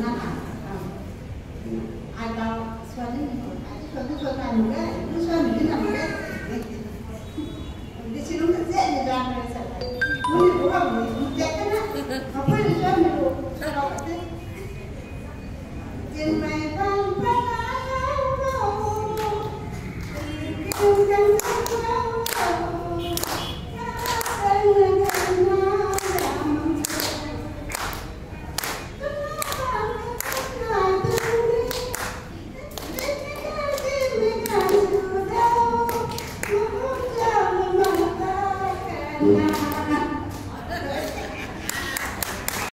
nak ai đâu xoa đi xoa cứ xoa tay một cái cứ xoa như thế nào một cái đi chơi đúng thật dễ người ta người sợ muốn đi bố bảo mình dễ cái nè học quen thì xoa mình bố ta đâu có thế trên mày Música